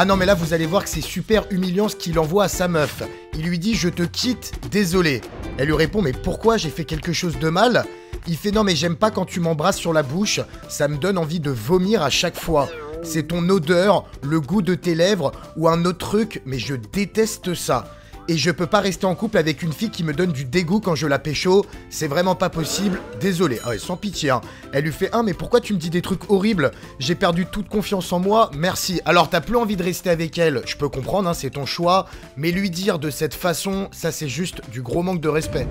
Ah non mais là vous allez voir que c'est super humiliant ce qu'il envoie à sa meuf. Il lui dit je te quitte, désolé. Elle lui répond mais pourquoi j'ai fait quelque chose de mal? Il fait non mais j'aime pas quand tu m'embrasses sur la bouche, ça me donne envie de vomir à chaque fois. C'est ton odeur, le goût de tes lèvres ou un autre truc, mais je déteste ça. Et je peux pas rester en couple avec une fille qui me donne du dégoût quand je la pécho. C'est vraiment pas possible. Désolé. Ah ouais, sans pitié. Hein. Elle lui fait un, mais pourquoi tu me dis des trucs horribles? J'ai perdu toute confiance en moi. Merci. Alors t'as plus envie de rester avec elle. Je peux comprendre, hein, c'est ton choix. Mais lui dire de cette façon, ça c'est juste du gros manque de respect.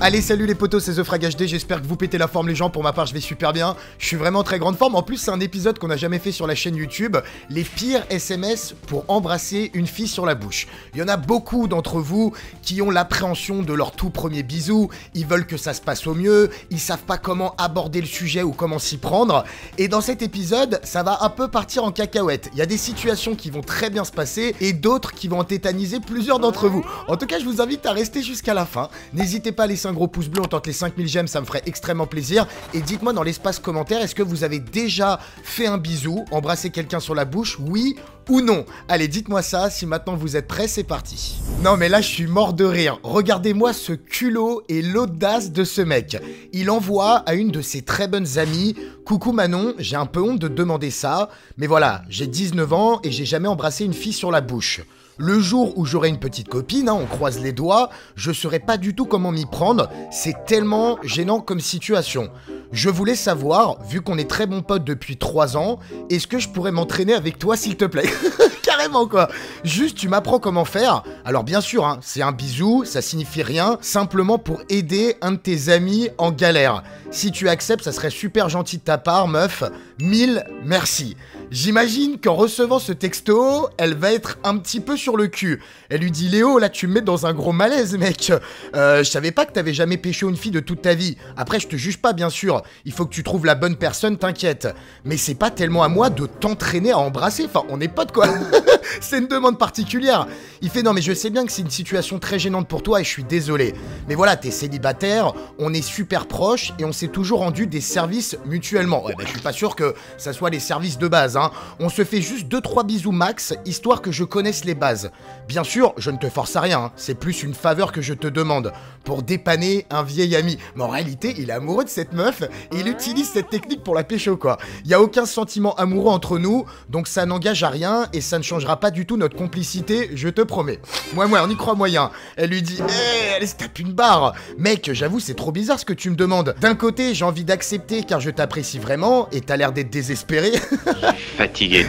Allez, salut les potos, c'est The HD, j'espère que vous pétez la forme les gens, pour ma part je vais super bien, je suis vraiment très grande forme, en plus c'est un épisode qu'on n'a jamais fait sur la chaîne YouTube, les pires SMS pour embrasser une fille sur la bouche. Il y en a beaucoup d'entre vous qui ont l'appréhension de leur tout premier bisou, ils veulent que ça se passe au mieux, ils savent pas comment aborder le sujet ou comment s'y prendre, et dans cet épisode, ça va un peu partir en cacahuète. Il y a des situations qui vont très bien se passer et d'autres qui vont tétaniser plusieurs d'entre vous. En tout cas, je vous invite à rester jusqu'à la fin, n'hésitez pas à laisser un gros pouce bleu, on tente les 5000 j'aime, ça me ferait extrêmement plaisir. Et dites-moi dans l'espace commentaire, est-ce que vous avez déjà fait un bisou, embrassé quelqu'un sur la bouche, oui ou non? Allez, dites-moi ça, si maintenant vous êtes prêts, c'est parti. Non mais là, je suis mort de rire. Regardez-moi ce culot et l'audace de ce mec. Il envoie à une de ses très bonnes amies Coucou Manon, j'ai un peu honte de demander ça, mais voilà, j'ai 19 ans et j'ai jamais embrassé une fille sur la bouche. Le jour où j'aurai une petite copine, hein, on croise les doigts, je saurai pas du tout comment m'y prendre, c'est tellement gênant comme situation. Je voulais savoir, vu qu'on est très bons potes depuis 3 ans, est-ce que je pourrais m'entraîner avec toi s'il te plaît Carrément quoi Juste tu m'apprends comment faire. Alors bien sûr, hein, c'est un bisou, ça signifie rien, simplement pour aider un de tes amis en galère. Si tu acceptes, ça serait super gentil de ta part, meuf. Mille merci. J'imagine qu'en recevant ce texto, elle va être un petit peu sur le cul. Elle lui dit Léo, là tu me mets dans un gros malaise, mec. Euh, je savais pas que t'avais jamais pécho une fille de toute ta vie. Après, je te juge pas, bien sûr. Il faut que tu trouves la bonne personne, t'inquiète. Mais c'est pas tellement à moi de t'entraîner à embrasser. Enfin, on est potes, quoi. c'est une demande particulière. Il fait non, mais je sais bien que c'est une situation très gênante pour toi et je suis désolé. Mais voilà, t'es célibataire, on est super proches et on s'est toujours rendu des services mutuellement. Ouais, bah, je suis pas sûr que ça soit les services de base, hein. On se fait juste 2-3 bisous max, histoire que je connaisse les bases. Bien sûr, je ne te force à rien, hein. c'est plus une faveur que je te demande, pour dépanner un vieil ami. Mais en réalité, il est amoureux de cette meuf, et il utilise cette technique pour la pécho, quoi. Il a aucun sentiment amoureux entre nous, donc ça n'engage à rien, et ça ne changera pas du tout notre complicité, je te promets. Moi, moi, on y croit moyen. Elle lui dit, hé, eh, elle se tape une barre. Mec, j'avoue, c'est trop bizarre ce que tu me demandes. D'un côté, j'ai envie d'accepter car je t'apprécie vraiment, et t'as l'air d'être désespéré.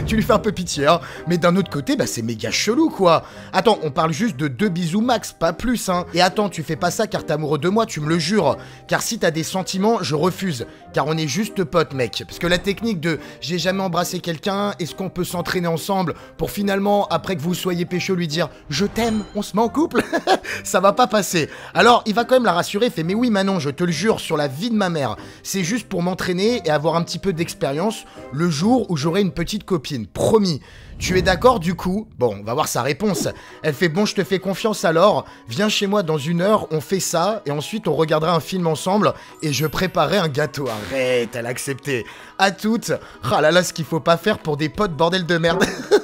Tu lui fais un peu pitié, hein. Mais d'un autre côté, bah c'est méga chelou, quoi. Attends, on parle juste de deux bisous max, pas plus, hein. Et attends, tu fais pas ça car t'es amoureux de moi, tu me le jures. Car si t'as des sentiments, je refuse. Car on est juste potes, mec. Parce que la technique de j'ai jamais embrassé quelqu'un, est-ce qu'on peut s'entraîner ensemble? pour finalement, après que vous soyez pécho, lui dire je t'aime, on se met en couple? Ça va pas passer. Alors, il va quand même la rassurer, fait mais oui, Manon, je te le jure, sur la vie de ma mère. C'est juste pour m'entraîner et avoir un petit peu d'expérience le jour où j'aurai une petite copine. Promis. Tu es d'accord du coup Bon, on va voir sa réponse. Elle fait bon, je te fais confiance alors. Viens chez moi dans une heure, on fait ça, et ensuite on regardera un film ensemble, et je préparerai un gâteau. Arrête, elle a accepté. À toutes. Ah là là, ce qu'il faut pas faire pour des potes bordel de merde.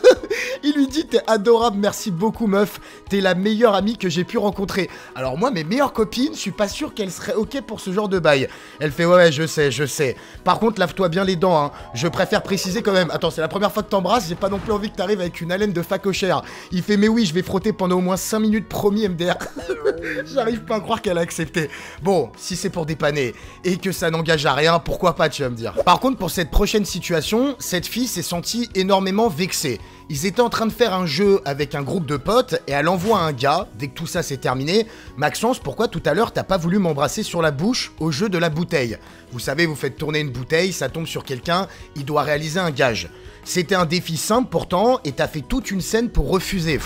Il lui dit T'es adorable, merci beaucoup, meuf. T'es la meilleure amie que j'ai pu rencontrer. Alors, moi, mes meilleures copines, je suis pas sûr qu'elles seraient ok pour ce genre de bail. Elle fait Ouais, ouais, je sais, je sais. Par contre, lave-toi bien les dents, hein. Je préfère préciser quand même. Attends, c'est la première fois que t'embrasses, j'ai pas non plus envie que t'arrives avec une haleine de facochère. Il fait Mais oui, je vais frotter pendant au moins 5 minutes, promis, MDR. J'arrive pas à croire qu'elle a accepté. Bon, si c'est pour dépanner et que ça n'engage à rien, pourquoi pas, tu vas me dire. Par contre, pour cette prochaine situation, cette fille s'est sentie énormément vexée. Ils étaient en train de faire un jeu avec un groupe de potes et elle envoie un gars, dès que tout ça s'est terminé, Maxence, pourquoi tout à l'heure t'as pas voulu m'embrasser sur la bouche au jeu de la bouteille? Vous savez, vous faites tourner une bouteille, ça tombe sur quelqu'un, il doit réaliser un gage. C'était un défi simple pourtant et t'as fait toute une scène pour refuser.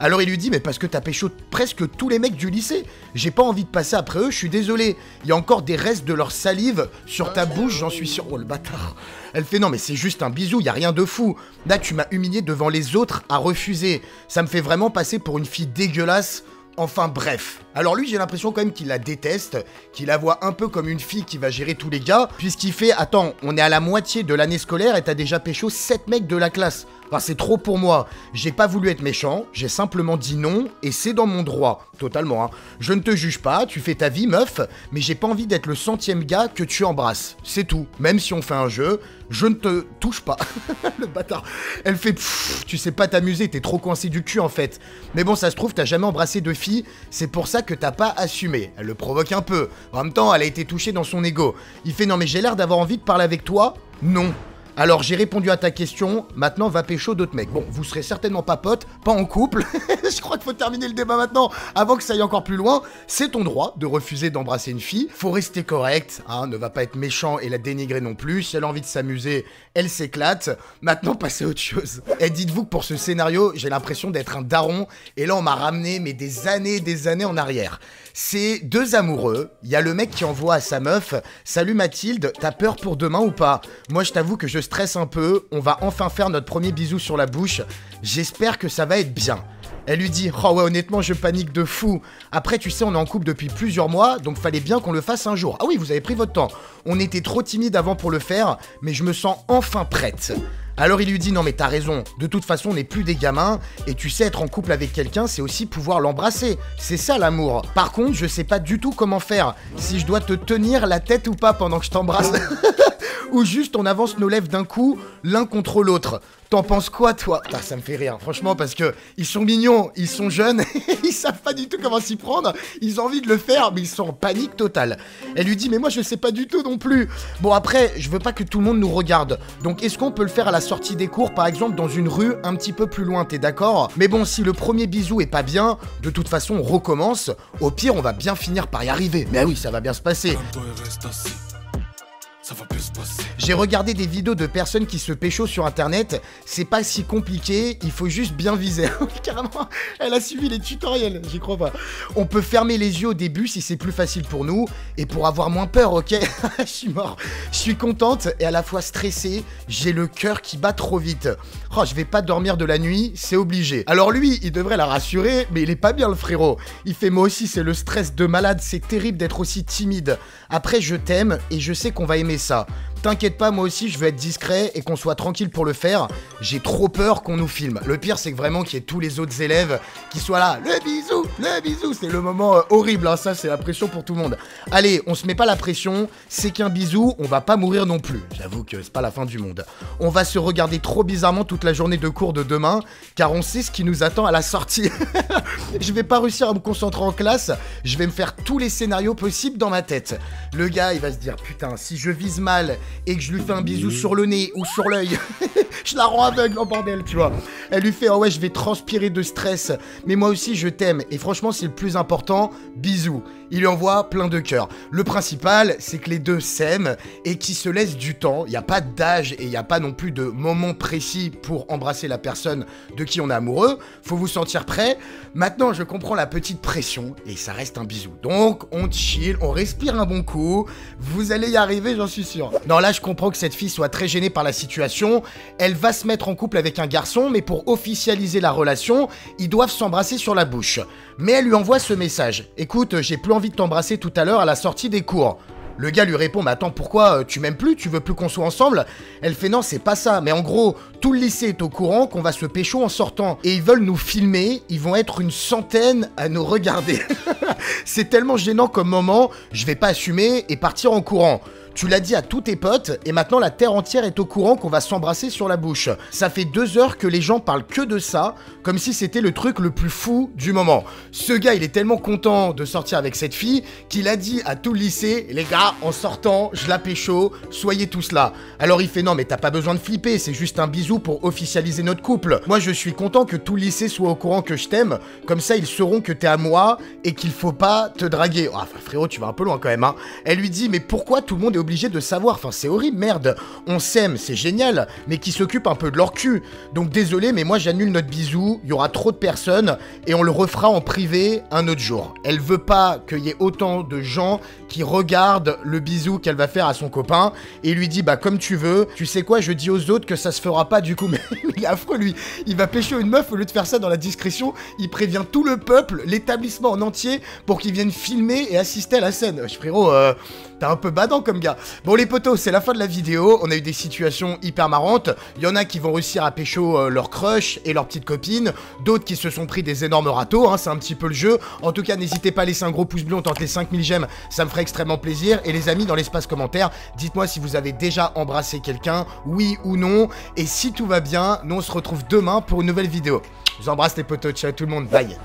Alors il lui dit mais parce que t'as pécho presque tous les mecs du lycée. J'ai pas envie de passer après eux, je suis désolé. Il y a encore des restes de leur salive sur ta bouche, j'en suis sûr. Oh le bâtard. Elle fait non mais c'est juste un bisou, y a rien de fou. Là tu m'as humilié devant les autres à refuser. Ça me fait vraiment passer pour une fille dégueulasse Enfin bref. Alors lui, j'ai l'impression quand même qu'il la déteste, qu'il la voit un peu comme une fille qui va gérer tous les gars, puisqu'il fait, attends, on est à la moitié de l'année scolaire et t'as déjà pécho 7 mecs de la classe. Enfin, c'est trop pour moi. J'ai pas voulu être méchant, j'ai simplement dit non, et c'est dans mon droit. Totalement, hein. Je ne te juge pas, tu fais ta vie, meuf, mais j'ai pas envie d'être le centième gars que tu embrasses. C'est tout. Même si on fait un jeu, je ne te touche pas. le bâtard. Elle fait pfff, tu sais pas t'amuser, t'es trop coincé du cul en fait. Mais bon, ça se trouve, t'as jamais embrassé de fille, c'est pour ça que t'as pas assumé. Elle le provoque un peu. En même temps, elle a été touchée dans son ego. Il fait non, mais j'ai l'air d'avoir envie de parler avec toi. Non. Alors j'ai répondu à ta question, maintenant va pécho d'autres mecs. Bon, vous serez certainement pas potes, pas en couple. je crois qu'il faut terminer le débat maintenant avant que ça aille encore plus loin. C'est ton droit de refuser d'embrasser une fille. Faut rester correct, hein, ne va pas être méchant et la dénigrer non plus. Si elle a envie de s'amuser, elle s'éclate. Maintenant, passez à autre chose. Et dites-vous que pour ce scénario, j'ai l'impression d'être un daron. Et là, on m'a ramené, mais des années, des années en arrière. C'est deux amoureux. Il y a le mec qui envoie à sa meuf Salut Mathilde, t'as peur pour demain ou pas? Moi, je t'avoue que je stresse un peu. On va enfin faire notre premier bisou sur la bouche. J'espère que ça va être bien. Elle lui dit Oh ouais, honnêtement, je panique de fou. Après, tu sais, on est en couple depuis plusieurs mois, donc fallait bien qu'on le fasse un jour. Ah oui, vous avez pris votre temps. On était trop timide avant pour le faire, mais je me sens enfin prête. Alors il lui dit non mais t'as raison, de toute façon on n'est plus des gamins, et tu sais être en couple avec quelqu'un c'est aussi pouvoir l'embrasser, c'est ça l'amour. Par contre je sais pas du tout comment faire, si je dois te tenir la tête ou pas pendant que je t'embrasse. ou juste on avance nos lèvres d'un coup, l'un contre l'autre. T'en penses quoi, toi? Ah, Ça me fait rire, franchement, parce que ils sont mignons, ils sont jeunes, ils savent pas du tout comment s'y prendre, ils ont envie de le faire, mais ils sont en panique totale. Elle lui dit, mais moi je sais pas du tout non plus. Bon, après, je veux pas que tout le monde nous regarde, donc est-ce qu'on peut le faire à la sortie des cours, par exemple, dans une rue un petit peu plus loin, t'es d'accord? Mais bon, si le premier bisou est pas bien, de toute façon, on recommence. Au pire, on va bien finir par y arriver. Mais oui, ça va bien se passer. J'ai regardé des vidéos de personnes qui se pécho sur internet, c'est pas si compliqué, il faut juste bien viser. Carrément, elle a suivi les tutoriels, j'y crois pas. On peut fermer les yeux au début si c'est plus facile pour nous, et pour avoir moins peur, ok? Je suis mort. Je suis contente et à la fois stressée, j'ai le cœur qui bat trop vite. Oh, je vais pas dormir de la nuit, c'est obligé. Alors lui, il devrait la rassurer, mais il est pas bien le frérot. Il fait moi aussi, c'est le stress de malade, c'est terrible d'être aussi timide. Après, je t'aime et je sais qu'on va aimer ça. T'inquiète pas, moi aussi, je veux être discret et qu'on soit tranquille pour le faire. J'ai trop peur qu'on nous filme. Le pire, c'est que vraiment qu'il y ait tous les autres élèves qui soient là. Le bisou, le bisou, c'est le moment euh, horrible. Hein. Ça, c'est la pression pour tout le monde. Allez, on se met pas la pression. C'est qu'un bisou, on va pas mourir non plus. J'avoue que c'est pas la fin du monde. On va se regarder trop bizarrement toute la journée de cours de demain, car on sait ce qui nous attend à la sortie. je vais pas réussir à me concentrer en classe. Je vais me faire tous les scénarios possibles dans ma tête. Le gars, il va se dire putain, si je vise mal et que je lui fais un bisou sur le nez ou sur l'œil, je la rends aveugle en bordel, tu vois. Elle lui fait, oh ouais, je vais transpirer de stress, mais moi aussi je t'aime, et franchement c'est le plus important, bisous. Il lui envoie plein de cœurs. Le principal, c'est que les deux s'aiment et qu'ils se laissent du temps. Il n'y a pas d'âge et il n'y a pas non plus de moment précis pour embrasser la personne de qui on est amoureux. Faut vous sentir prêt. Maintenant, je comprends la petite pression et ça reste un bisou. Donc, on chill, on respire un bon coup. Vous allez y arriver, j'en suis sûr. Non, là, je comprends que cette fille soit très gênée par la situation. Elle va se mettre en couple avec un garçon, mais pour officialiser la relation, ils doivent s'embrasser sur la bouche. Mais elle lui envoie ce message. Écoute, j'ai plus envie de t'embrasser tout à l'heure à la sortie des cours. Le gars lui répond Mais attends, pourquoi euh, tu m'aimes plus Tu veux plus qu'on soit ensemble? Elle fait Non, c'est pas ça. Mais en gros, tout le lycée est au courant qu'on va se pécho en sortant. Et ils veulent nous filmer. Ils vont être une centaine à nous regarder. c'est tellement gênant comme moment. Je vais pas assumer et partir en courant. Tu l'as dit à tous tes potes, et maintenant la terre entière est au courant qu'on va s'embrasser sur la bouche. Ça fait deux heures que les gens parlent que de ça, comme si c'était le truc le plus fou du moment. Ce gars, il est tellement content de sortir avec cette fille qu'il a dit à tout le lycée, les gars, en sortant, je la pécho, soyez tous là. Alors il fait non, mais t'as pas besoin de flipper, c'est juste un bisou pour officialiser notre couple. Moi, je suis content que tout le lycée soit au courant que je t'aime, comme ça ils sauront que t'es à moi et qu'il faut pas te draguer. Oh, frérot, tu vas un peu loin quand même, hein. Elle lui dit, mais pourquoi tout le monde est obligé de savoir. Enfin, c'est horrible, merde. On s'aime, c'est génial, mais qui s'occupe un peu de leur cul. Donc désolé, mais moi j'annule notre bisou. Il y aura trop de personnes et on le refera en privé un autre jour. Elle veut pas qu'il y ait autant de gens qui regardent le bisou qu'elle va faire à son copain et lui dit bah comme tu veux. Tu sais quoi, je dis aux autres que ça se fera pas du coup. Mais il est affreux lui. Il va pêcher une meuf au lieu de faire ça dans la discrétion. Il prévient tout le peuple, l'établissement en entier pour qu'ils viennent filmer et assister à la scène. Frérot, euh, t'es un peu badant comme gars. Bon les potos, c'est la fin de la vidéo. On a eu des situations hyper marrantes. Il y en a qui vont réussir à pécho euh, leur crush et leur petite copine. D'autres qui se sont pris des énormes râteaux. Hein, c'est un petit peu le jeu. En tout cas, n'hésitez pas à laisser un gros pouce bleu. On tente les 5000 j'aime. Ça me extrêmement plaisir. Et les amis, dans l'espace commentaire, dites-moi si vous avez déjà embrassé quelqu'un, oui ou non. Et si tout va bien, nous on se retrouve demain pour une nouvelle vidéo. Je vous embrasse les potos. Ciao tout le monde. Bye.